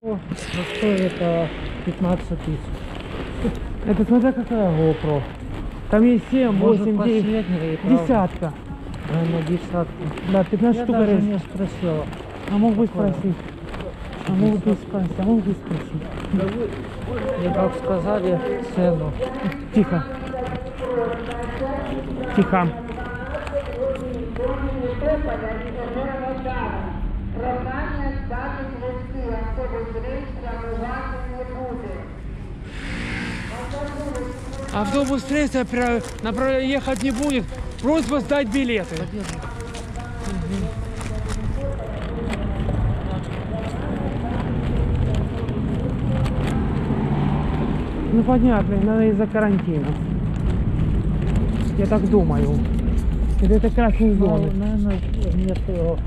Но стоит а, 15 тысяч. Это смотря какая GoPro. Там есть 7, Может 8, 9, последняя и правда. десятка. Наверное, десятку. Да, 15 Я штук даже не спросила. А мог бы Какое? спросить. А мог бы спросить, а мог бы спросить. Мне как сказали цену. Тихо. Тихо. Автобус рейса ехать не будет. Просьба сдать билеты. Ну понятно, наверное, из-за карантина. Я так думаю. Это красный Ну, зоны. наверное, нет его.